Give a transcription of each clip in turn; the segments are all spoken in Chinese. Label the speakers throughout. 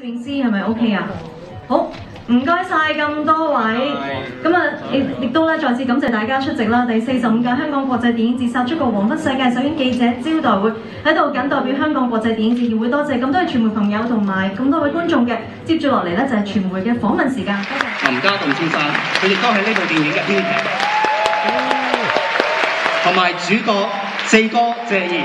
Speaker 1: 攝影師係咪 OK 啊？好，唔該晒咁多位，咁啊亦亦都咧再次感謝大家出席啦。第四十五屆香港國際電影節殺出個黃昏世界首映記者招待會喺度謹代表香港國際電影節協會多謝咁多位傳媒朋友同埋咁多位觀眾嘅。接住落嚟咧就係傳媒嘅訪問時間，多謝。
Speaker 2: 林家棟先生，佢亦都係呢部電影嘅編劇，同埋主角四哥謝賢，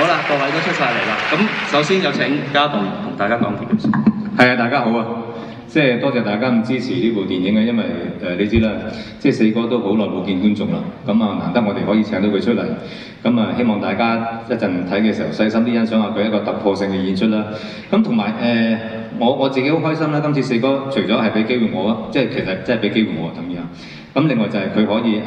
Speaker 2: 好啦，各位都出晒嚟啦。咁首先有請家棟同大家講幾句先。
Speaker 3: 係啊，大家好啊！即係多謝大家咁支持呢部電影啊，因為誒、你知啦，即係四哥都好耐冇見觀眾啦，咁啊難得我哋可以請到佢出嚟，咁啊希望大家一陣睇嘅時候細心啲欣賞下佢一個突破性嘅演出啦。咁同埋誒，我我自己好開心啦！今次四哥除咗係俾機會我，即係其實即係俾機會我咁樣。咁另外就係佢可以誒誒。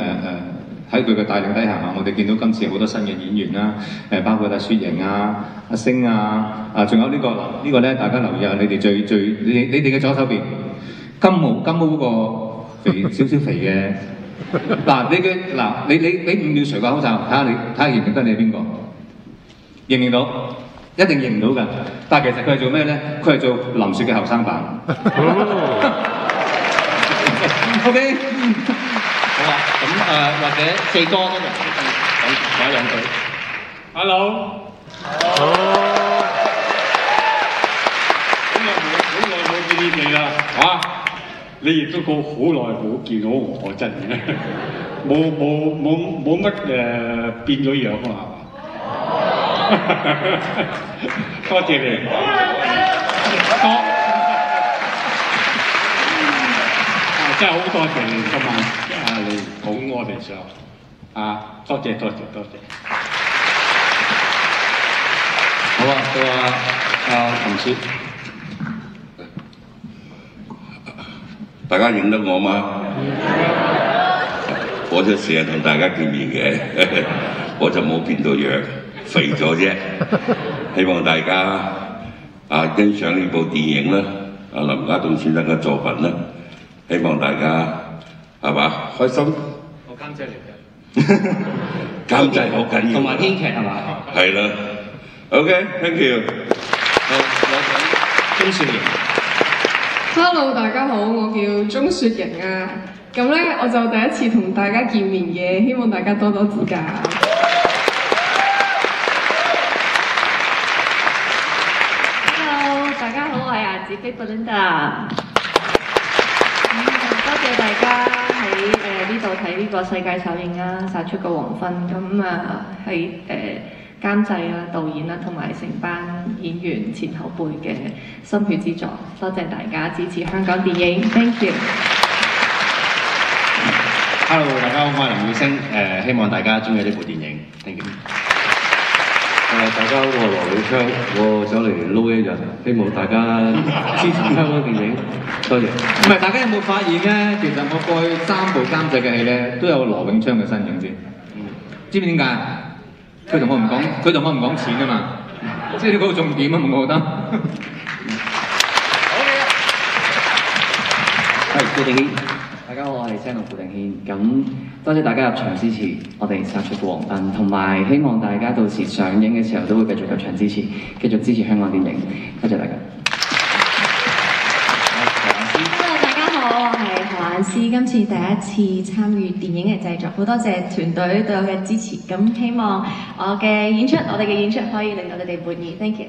Speaker 3: 喺佢嘅帶領底下啊，我哋見到今次好多新嘅演員啦，誒包括阿雪瑩啊、阿星啊，啊仲有呢、個呢、個咧，大家留意下，你哋最最你你哋嘅左手邊金毛金毛嗰個肥 少少肥嘅，嗱你嘅嗱你你你五秒除個口罩，睇下你睇下認唔認得你係邊個？認唔認到？一定認唔到㗎，但係其實佢係做咩咧？佢係做林雪嘅後生版。OK。
Speaker 2: 呃或者四哥都嚟講講兩句。
Speaker 4: Hello 好。咁啊，好耐冇見你哋啦，嚇！你亦都過好耐冇見到我，真嘅，冇冇冇冇乜誒變咗樣啊，係嘛？多謝你，多。啊，真係好多謝你今晚啊嚟捧我哋上，啊，多謝多謝多謝。
Speaker 2: 好啊，到啊阿林雪。
Speaker 5: 大家認得我嗎？我就成日同大家見面嘅，我就冇變到樣，肥咗啫。希望大家啊欣賞呢部電影啦，啊林家棟先生嘅作品啦，希望大家係嘛開心。
Speaker 2: 我監製嚟嘅。
Speaker 5: 監製好緊要，
Speaker 2: 同埋編劇係嘛？
Speaker 5: 係啦。OK，thank you。
Speaker 2: 好，有請鐘雪瑩。
Speaker 6: Hello，大家好，我叫鐘雪瑩啊。咁咧，我就第一次同大家見面嘅，希望大家多多指教。
Speaker 7: Hello，大家好，我係顏子飛 Belinda。多謝大家喺誒呢度睇呢個世界首映啦，《殺出個黃昏》咁啊係誒監製啦、導演啦，同埋成班演員前後輩嘅心血之作，多謝大家支持香港電影，thank you。
Speaker 2: Hello，大家好，我係林宇星，誒、希望大家中意呢部電影，thank you。
Speaker 8: 誒，大家好，我係羅永昌，我走嚟撈一日，希望大家支持香港電影，多謝。
Speaker 3: 唔係，大家有冇發現咧？其實我過去三部監製嘅戲咧，都有羅永昌嘅身影先。知唔知點解？佢同我唔講，佢同我唔講錢啊嘛，即係呢個重點啊！我覺得。
Speaker 9: 係顧定軒，大家好，我係聲龍顧定軒。咁多謝大家入場支持我哋殺出個黃昏，同埋希望大家到時上映嘅時候都會繼續入場支持，繼續支持香港電影。多謝大家。
Speaker 10: Hello，大家好，我係何雁詩，今次第一次參與電影嘅製作，好多謝團隊對我嘅支持，咁希望我嘅演出，我哋嘅演出可以令到你哋滿意，thank you。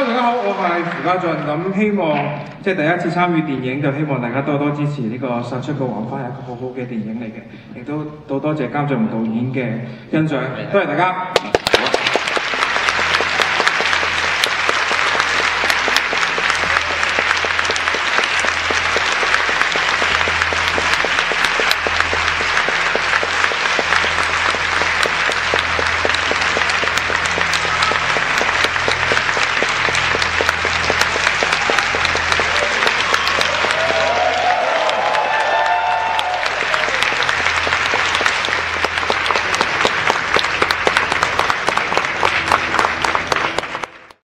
Speaker 11: 大家好，我係胡家俊，咁希望即係第一次參與電影，就希望大家多多支持呢、個《殺出個黃花》係一個好好嘅電影嚟嘅，亦都多多謝監製同導演嘅欣賞，多謝大家。